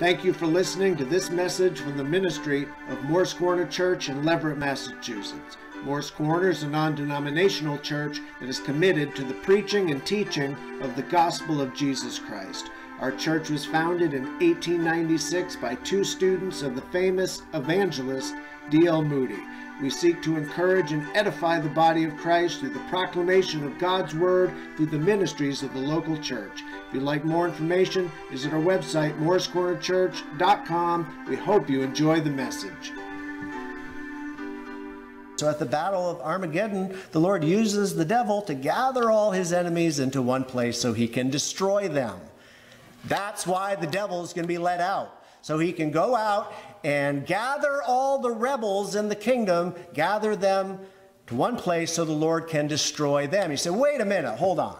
Thank you for listening to this message from the ministry of Moores Corner Church in Leverett, Massachusetts. Moores Corner is a non denominational church that is committed to the preaching and teaching of the gospel of Jesus Christ. Our church was founded in 1896 by two students of the famous evangelist D.L. Moody. We seek to encourage and edify the body of Christ through the proclamation of God's Word through the ministries of the local church. If you'd like more information, visit our website, moorescornerchurch.com. We hope you enjoy the message. So at the Battle of Armageddon, the Lord uses the devil to gather all his enemies into one place so he can destroy them. That's why the devil is going to be let out. So he can go out and gather all the rebels in the kingdom, gather them to one place so the Lord can destroy them. He said, wait a minute, hold on.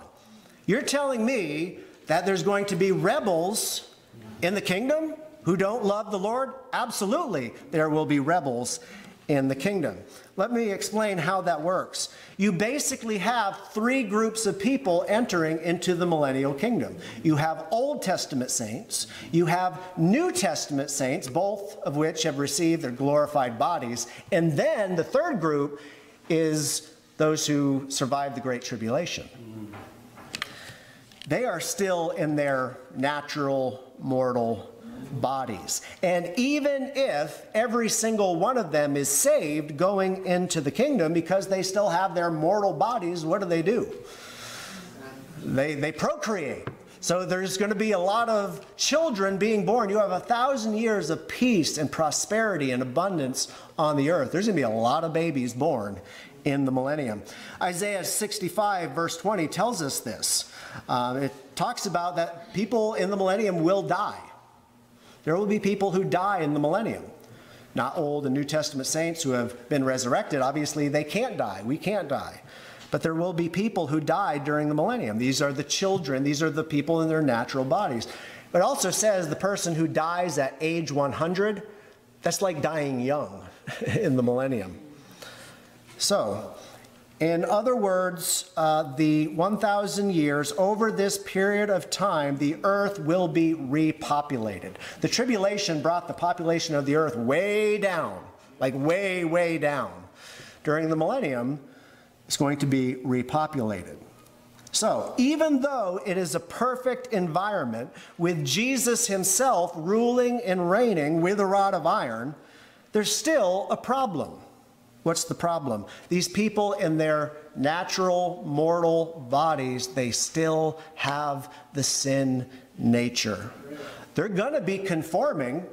You're telling me that there's going to be rebels in the kingdom who don't love the Lord? Absolutely, there will be rebels in the kingdom. Let me explain how that works. You basically have three groups of people entering into the millennial kingdom. You have Old Testament saints, you have New Testament saints, both of which have received their glorified bodies, and then the third group is those who survived the Great Tribulation. They are still in their natural mortal bodies. And even if every single one of them is saved going into the kingdom because they still have their mortal bodies, what do they do? They, they procreate. So there's going to be a lot of children being born. You have a thousand years of peace and prosperity and abundance on the earth. There's going to be a lot of babies born in the millennium. Isaiah 65, verse 20, tells us this. Um, it talks about that people in the millennium will die. There will be people who die in the millennium. Not Old and New Testament saints who have been resurrected. Obviously, they can't die. We can't die. But there will be people who died during the millennium. These are the children, these are the people in their natural bodies. It also says the person who dies at age 100, that's like dying young in the millennium. So, in other words, uh, the 1,000 years, over this period of time, the earth will be repopulated. The tribulation brought the population of the earth way down, like way, way down. During the millennium, it's going to be repopulated. So, even though it is a perfect environment with Jesus himself ruling and reigning with a rod of iron, there's still a problem. What's the problem? These people in their natural mortal bodies, they still have the sin nature. They're going to be conforming.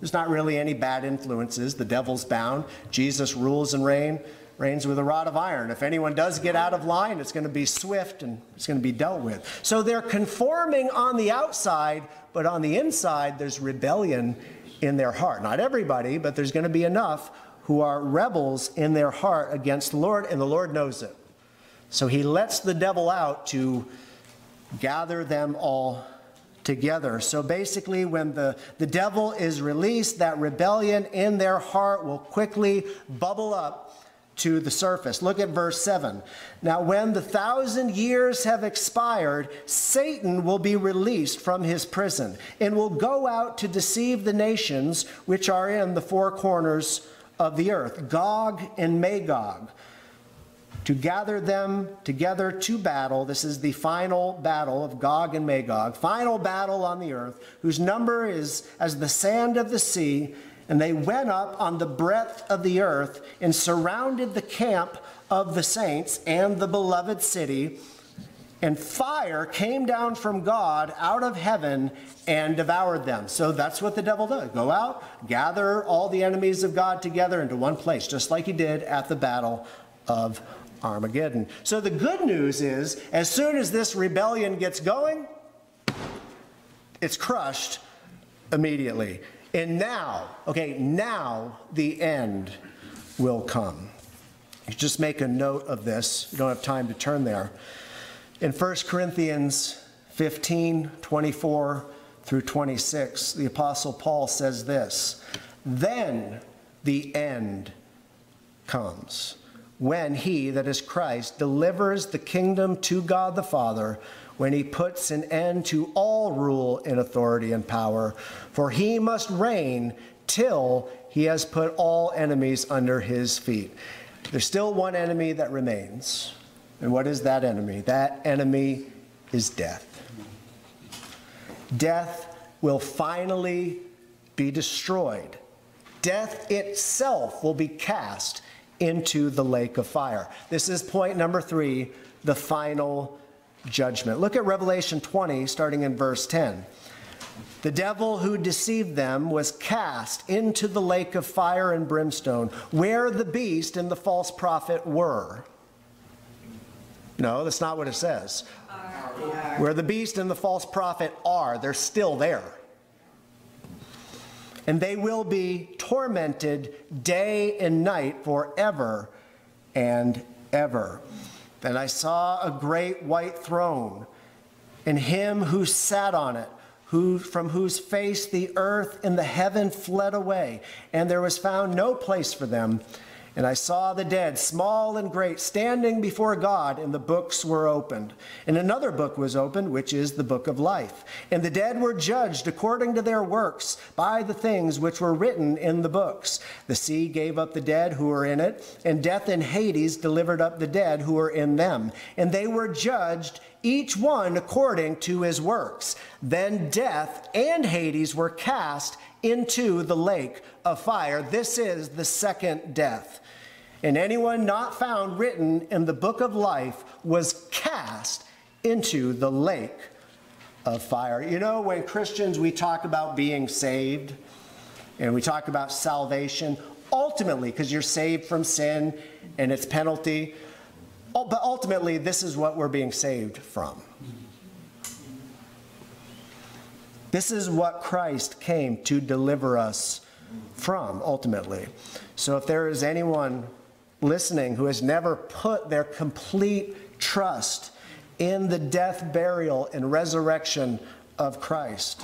There's not really any bad influences. The devil's bound. Jesus rules and reign, reigns with a rod of iron. If anyone does get out of line, it's going to be swift and it's going to be dealt with. So they're conforming on the outside, but on the inside, there's rebellion in their heart. Not everybody, but there's going to be enough who are rebels in their heart against the Lord, and the Lord knows it. So he lets the devil out to gather them all together. So basically, when the, the devil is released, that rebellion in their heart will quickly bubble up to the surface. Look at verse 7. Now, when the thousand years have expired, Satan will be released from his prison and will go out to deceive the nations which are in the four corners of the earth, Gog and Magog, to gather them together to battle. This is the final battle of Gog and Magog, final battle on the earth, whose number is as the sand of the sea. And they went up on the breadth of the earth and surrounded the camp of the saints and the beloved city and fire came down from God out of heaven and devoured them. So that's what the devil does go out, gather all the enemies of God together into one place, just like he did at the battle of Armageddon. So the good news is, as soon as this rebellion gets going, it's crushed immediately. And now, okay, now the end will come. You just make a note of this. You don't have time to turn there. In 1 Corinthians 15 24 through 26, the Apostle Paul says this Then the end comes when he, that is Christ, delivers the kingdom to God the Father, when he puts an end to all rule and authority and power. For he must reign till he has put all enemies under his feet. There's still one enemy that remains. And what is that enemy? That enemy is death. Death will finally be destroyed. Death itself will be cast into the lake of fire. This is point number three the final judgment. Look at Revelation 20, starting in verse 10. The devil who deceived them was cast into the lake of fire and brimstone, where the beast and the false prophet were. No, that's not what it says. Where the beast and the false prophet are, they're still there. And they will be tormented day and night forever and ever. Then I saw a great white throne, and him who sat on it, who, from whose face the earth and the heaven fled away, and there was found no place for them. And I saw the dead, small and great, standing before God, and the books were opened. And another book was opened, which is the book of life. And the dead were judged according to their works by the things which were written in the books. The sea gave up the dead who were in it, and death and Hades delivered up the dead who were in them. And they were judged, each one according to his works. Then death and Hades were cast into the lake of fire. This is the second death and anyone not found written in the book of life was cast into the lake of fire. You know, when Christians, we talk about being saved and we talk about salvation, ultimately, because you're saved from sin and its penalty, oh, but ultimately, this is what we're being saved from. This is what Christ came to deliver us from, ultimately. So if there is anyone listening who has never put their complete trust in the death, burial, and resurrection of Christ.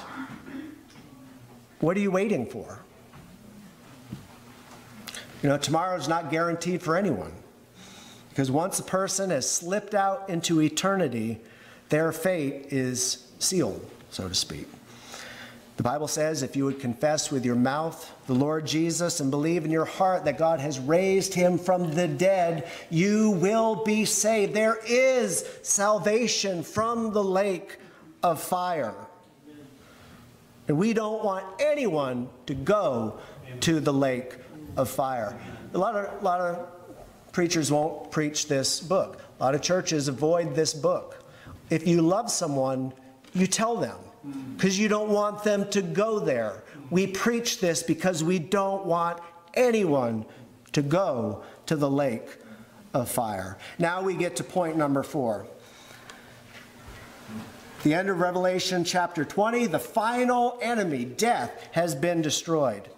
What are you waiting for? You know, tomorrow is not guaranteed for anyone. Because once a person has slipped out into eternity, their fate is sealed, so to speak. The Bible says if you would confess with your mouth the Lord Jesus and believe in your heart that God has raised him from the dead, you will be saved. There is salvation from the lake of fire. And we don't want anyone to go to the lake of fire. A lot of, a lot of preachers won't preach this book. A lot of churches avoid this book. If you love someone, you tell them because you don't want them to go there. We preach this because we don't want anyone to go to the lake of fire. Now we get to point number four. The end of Revelation chapter 20, the final enemy, death, has been destroyed.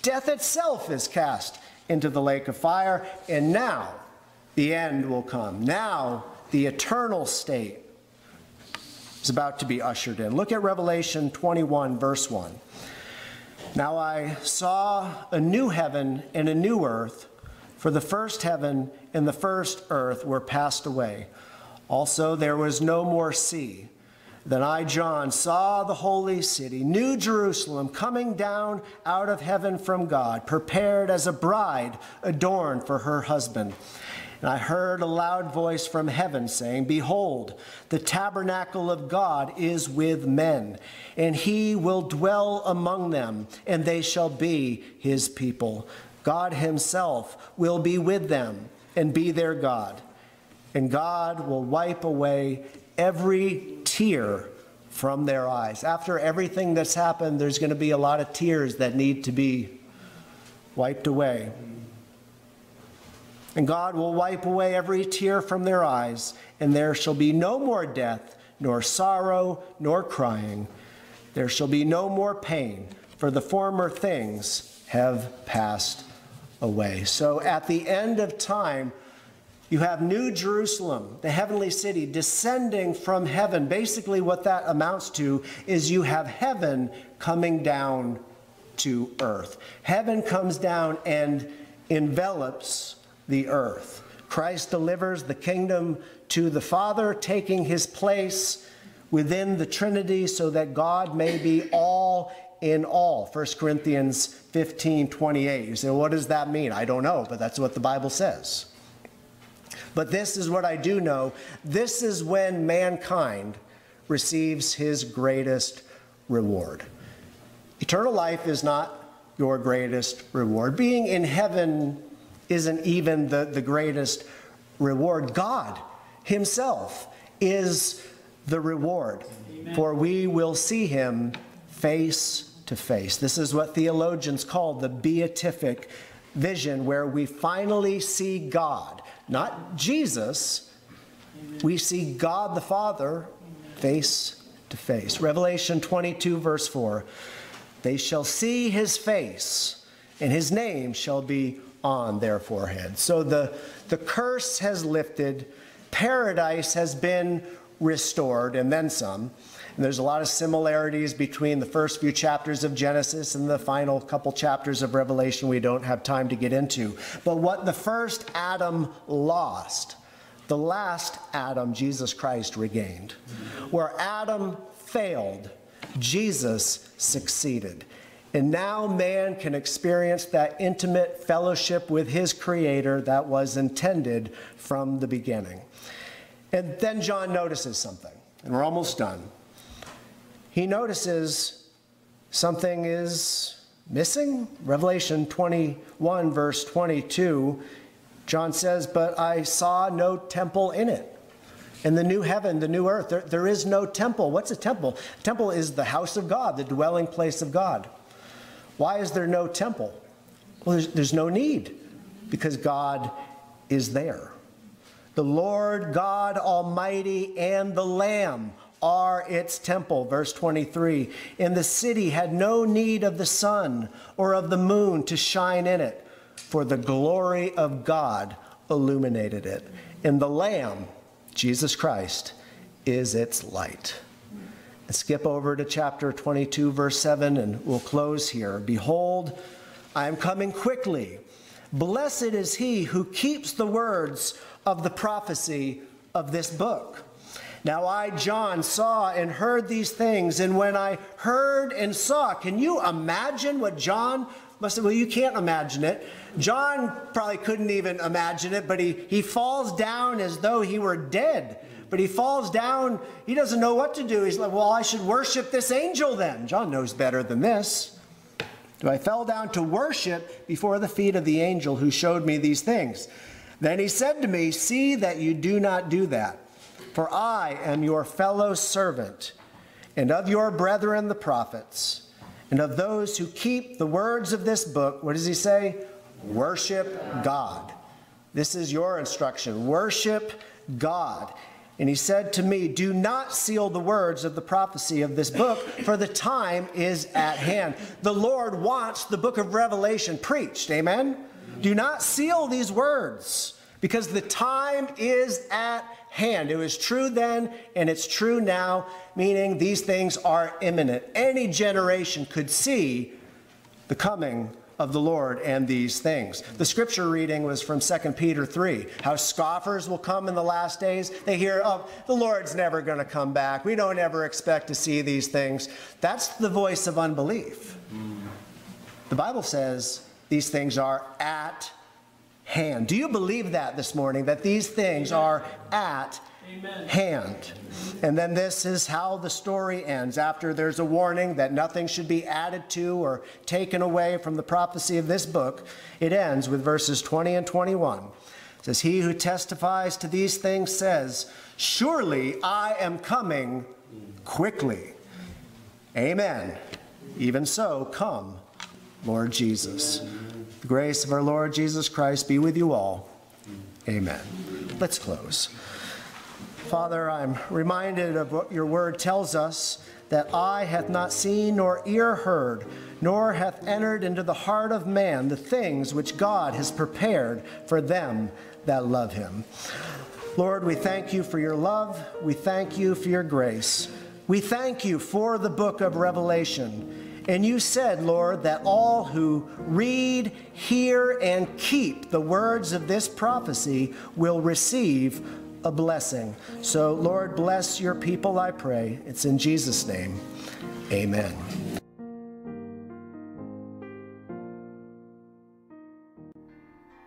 Death itself is cast into the lake of fire, and now the end will come. Now the eternal state is about to be ushered in. Look at Revelation 21, verse 1. Now I saw a new heaven and a new earth, for the first heaven and the first earth were passed away. Also, there was no more sea. Then I, John, saw the holy city, New Jerusalem, coming down out of heaven from God, prepared as a bride adorned for her husband. And I heard a loud voice from heaven saying, Behold, the tabernacle of God is with men, and he will dwell among them, and they shall be his people. God himself will be with them and be their God. And God will wipe away every tear from their eyes. After everything that's happened, there's going to be a lot of tears that need to be wiped away. And God will wipe away every tear from their eyes, and there shall be no more death, nor sorrow, nor crying. There shall be no more pain, for the former things have passed away. So at the end of time, you have New Jerusalem, the heavenly city, descending from heaven. Basically, what that amounts to is you have heaven coming down to earth. Heaven comes down and envelops the earth. Christ delivers the kingdom to the Father, taking his place within the Trinity so that God may be all in all. 1 Corinthians 15 28. You say, what does that mean? I don't know, but that's what the Bible says. But this is what I do know this is when mankind receives his greatest reward. Eternal life is not your greatest reward. Being in heaven isn't even the, the greatest reward. God Himself is the reward, Amen. for we will see Him face to face. This is what theologians call the beatific vision, where we finally see God, not Jesus. Amen. We see God the Father face to face. Revelation 22, verse 4 They shall see his face, and his name shall be on their foreheads. So the, the curse has lifted, paradise has been restored, and then some. And there's a lot of similarities between the first few chapters of Genesis and the final couple chapters of Revelation we don't have time to get into. But what the first Adam lost, the last Adam, Jesus Christ, regained. Where Adam failed, Jesus succeeded. And now man can experience that intimate fellowship with his Creator that was intended from the beginning. And then John notices something, and we're almost done. He notices something is missing. Revelation 21, verse 22, John says, But I saw no temple in it. In the new heaven, the new earth, there, there is no temple. What's a temple? A temple is the house of God, the dwelling place of God. Why is there no temple? Well, there's, there's no need because God is there. The Lord God Almighty and the Lamb are its temple. Verse 23 And the city had no need of the sun or of the moon to shine in it, for the glory of God illuminated it. And the Lamb, Jesus Christ, is its light skip over to chapter 22, verse 7, and we'll close here. Behold, I am coming quickly. Blessed is he who keeps the words of the prophecy of this book. Now I, John, saw and heard these things, and when I heard and saw, can you imagine what John must have? Well, you can't imagine it. John probably couldn't even imagine it, but he, he falls down as though he were dead but he falls down. He doesn't know what to do. He's like, Well, I should worship this angel then. John knows better than this. So I fell down to worship before the feet of the angel who showed me these things. Then he said to me, See that you do not do that, for I am your fellow servant, and of your brethren the prophets, and of those who keep the words of this book. What does he say? Worship God. This is your instruction. Worship God. And he said to me, Do not seal the words of the prophecy of this book, for the time is at hand. The Lord wants the book of Revelation preached. Amen? Do not seal these words, because the time is at hand. It was true then, and it's true now, meaning these things are imminent. Any generation could see the coming of the Lord and these things. The scripture reading was from 2 Peter 3, how scoffers will come in the last days. They hear, oh, the Lord's never going to come back. We don't ever expect to see these things. That's the voice of unbelief. The Bible says these things are at hand. Do you believe that this morning, that these things are at Amen. hand. And then this is how the story ends. After there's a warning that nothing should be added to or taken away from the prophecy of this book, it ends with verses 20 and 21. It says, He who testifies to these things says, Surely I am coming quickly. Amen. Even so, come, Lord Jesus. The grace of our Lord Jesus Christ be with you all. Amen. Let's close. Father, I'm reminded of what your word tells us that eye hath not seen, nor ear heard, nor hath entered into the heart of man the things which God has prepared for them that love him. Lord, we thank you for your love. We thank you for your grace. We thank you for the book of Revelation And you said, Lord, that all who read, hear, and keep the words of this prophecy will receive a blessing. So, Lord, bless your people, I pray. It's in Jesus' name. Amen.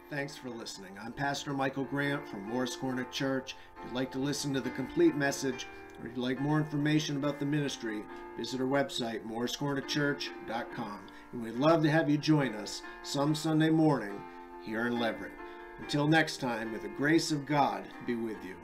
Thanks for listening. I'm Pastor Michael Grant from Moores Corner Church. If you'd like to listen to the complete message or if you'd like more information about the ministry, visit our website, moorescornerchurch.com. And we'd love to have you join us some Sunday morning here in Leverett. Until next time, may the grace of God be with you.